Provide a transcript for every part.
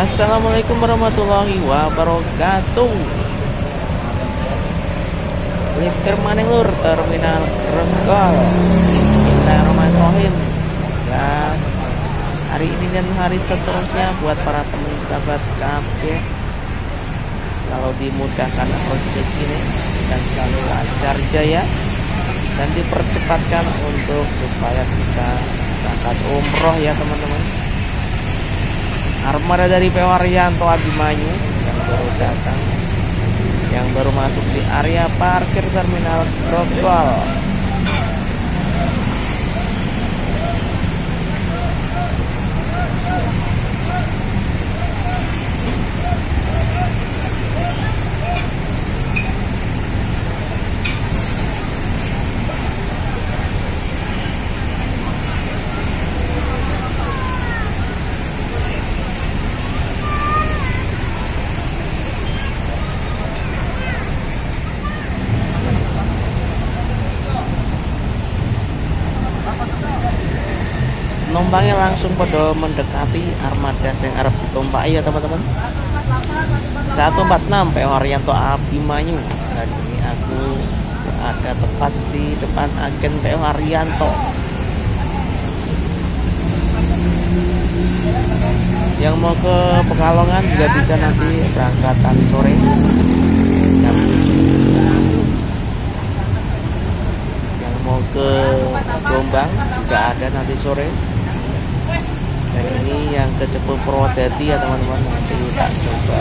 Assalamualaikum warahmatullahi wabarakatuh. Lipter maning lur terminal Rengkol Bismillahirrahmanirrahim. Dan hari ini dan hari seterusnya buat para teman sahabat KB kalau dimudahkan rezeki ini dan selalu lancar jaya dan dipercepatkan untuk supaya bisa berangkat umroh ya teman-teman armada dari PO Arianto Abimanyu yang baru datang. Yang baru masuk di area parkir terminal Grogol Nombangnya langsung pada mendekati armada yang Arab ditumpaki ya teman-teman. 146 PO Haryanto Abimanyu dan ini aku ada tepat di depan agen PO Haryanto. Yang mau ke Pekalongan juga bisa nanti berangkatan sore. Jam 7 yang mau ke Jombang juga ada nanti sore ke Cepu Purwodadi ya teman-teman. Nanti tak coba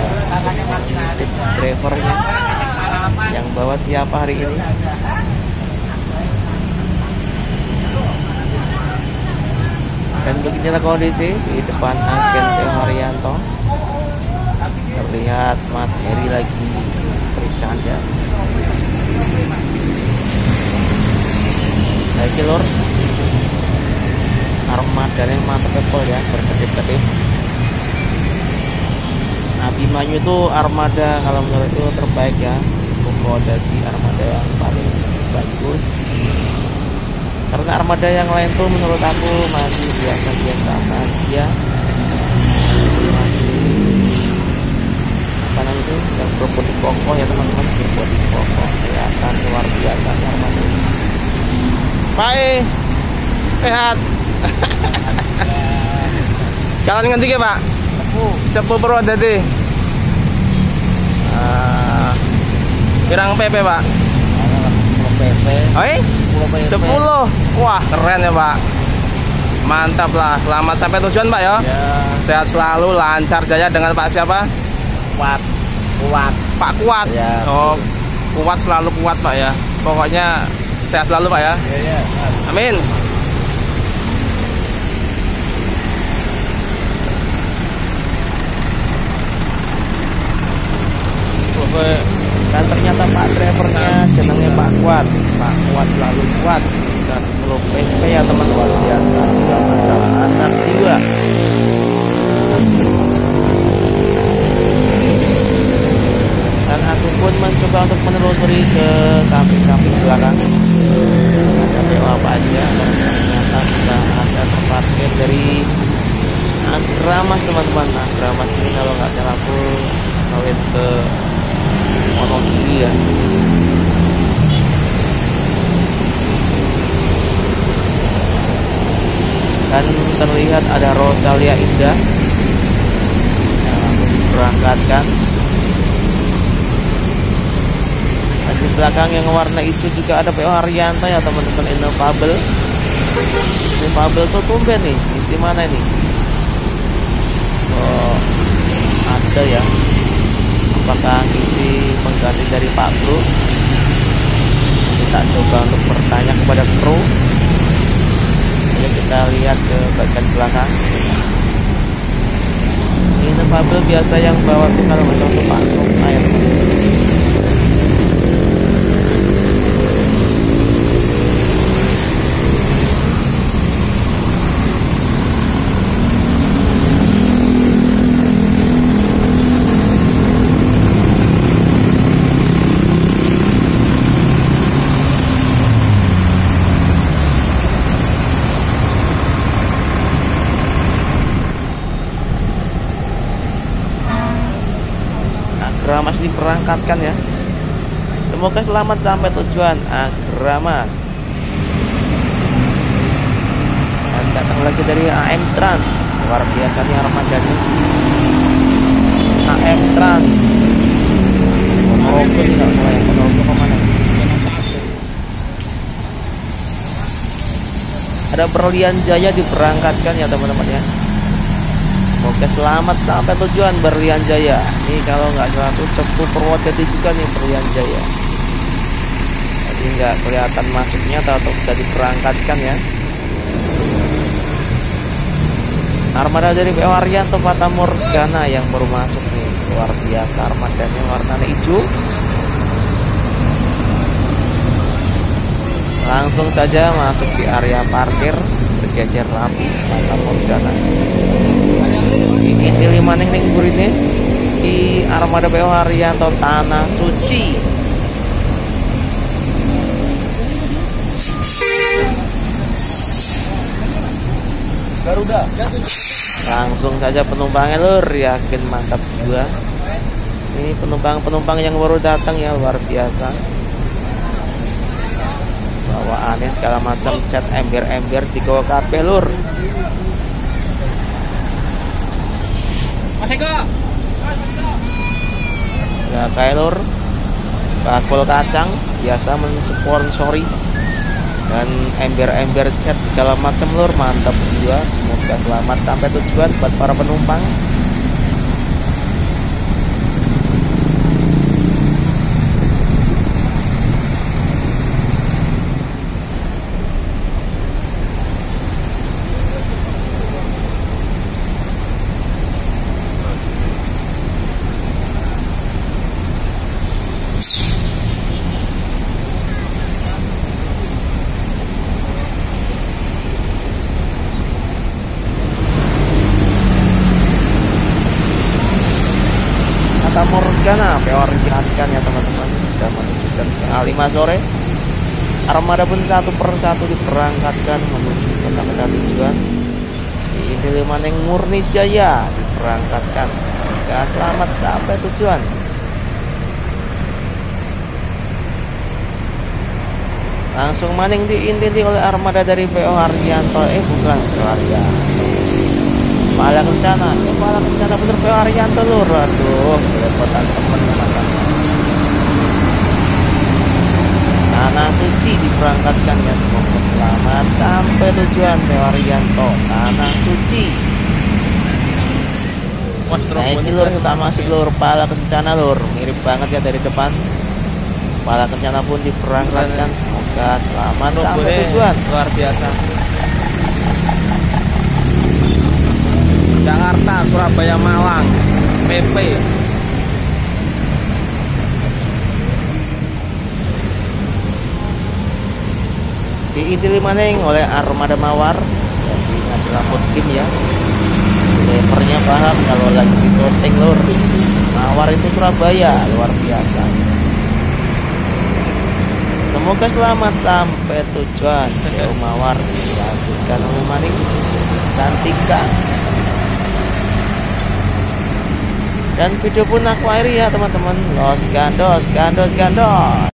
tip drivernya. Yang bawa siapa hari ini? Dan beginilah kondisi di depan agen Teo Haryanto. Terlihat Mas Heri lagi bercanda. Lagi lor armada yang mantap pepol ya berkedip-kedip. Abimanyu itu armada kalau menurut itu terbaik ya. Cukup dari armada yang paling bagus. Karena armada yang lain tuh menurut aku masih biasa-biasa saja. Masih itu? Yang berbodi kokoh ya teman-teman. Berbodi kokoh kelihatan luar biasa armada. E, sehat Jalan ngendi ke, Pak? Cepu Purwodadi. Uh, pirang PP, Pak? PP Oi? 10. Wah, keren ya, Pak. Mantap lah. Selamat sampai tujuan, Pak ya. ya Sehat selalu, lancar jaya dengan Pak siapa? kuat kuat Pak Kuat. Ya. Oh, kuat selalu kuat, Pak ya. Pokoknya sehat selalu, Pak ya. ya, ya. Amin. Pokoknya dan ternyata Pak drivernya jenengnya Pak Kuat. Pak Kuat selalu kuat. Sudah 10 PP ya teman. Luar biasa. Jiwa mantap. Anak jiwa. Dan aku pun mencoba untuk menelusuri ke samping-samping belakang. Ada PO apa aja dan ternyata sudah ada terparkir dari Agramas teman-teman. Agramas ini kalau nggak salah aku kawin ke Wonogiri ya dan terlihat ada Rosalia Indah. Yang langsung diberangkatkan dan di belakang yang warna itu juga ada PO Haryanto ya teman-teman. Innovable Innovable tuh tumben nih. Isi mana ini? Oh ada ya. Apakah isi pengganti dari Pak Bro? Kita coba untuk bertanya kepada Pro kita lihat ke bagian belakang. Ini Fabel biasa yang bawa tuh kalau untuk langsung air Agramas diberangkatkan ya. Semoga selamat sampai tujuan Agramas. Dan datang lagi dari AM Trans. Luar biasa nih armadanya. AM Trans. Ponorogo nih nggak mulai Ponorogo ke mana? Ada Berlian Jaya diberangkatkan ya teman-teman ya Semoga selamat sampai tujuan Berlian Jaya ini kalau nggak salah tuh Cepu Purwodadi juga nih Berlian Jaya jadi nggak kelihatan masuknya atau sudah diberangkatkan ya. Armada dari PO Arianto Fata Morgana yang baru masuk nih. Luar biasa armadanya warnanya hijau. Langsung saja masuk di area parkir bergejer rapi Fata Morgana ini lima neng neng ini di armada PO Haryanto Tanah Suci. Garuda. langsung saja penumpangnya lur. Yakin mantap juga ini penumpang-penumpang yang baru datang ya luar biasa. Bawaannya segala macam cat ember-ember di go kape lur Mas Eko. ya kayak lur bakul kacang biasa mensponsori. Dan ember-ember cat segala macam lur. Mantap jiwa semoga selamat sampai tujuan buat para penumpang Morgana PO rencanakan ya teman-teman. Sudah menunjukkan setengah lima sore. Armada pun satu per satu diberangkatkan menuju kota-kota tujuan. Ini lima neng murni jaya diberangkatkan semoga selamat sampai tujuan. Langsung maning diintenti oleh armada dari PO Haryanto. Eh bukan Haryanto Pala Kencana. Pala Kencana. Bener PO Haryanto lur. Aduh kelepotan temen macam Tanah Suci diberangkatkan ya semoga selamat. Sampai tujuan PO Haryanto Tanah Suci. Nah ini lur kita masuk lur. Pala Kencana lur. Mirip banget ya dari depan. Pala Kencana pun diberangkatkan semoga selamat. Sampai tujuan. luar biasa. Jakarta, Surabaya, Malang, PP. diintili maning oleh armada mawar jadi ngasih lampu tim ya. Drivernya paham kalau lagi di syuting lur. Mawar itu Surabaya luar biasa. Semoga selamat sampai tujuan. Mawar dilanjutkan oleh maning. Santika dan video pun aku akhiri ya teman-teman. Los gandos gandos gandos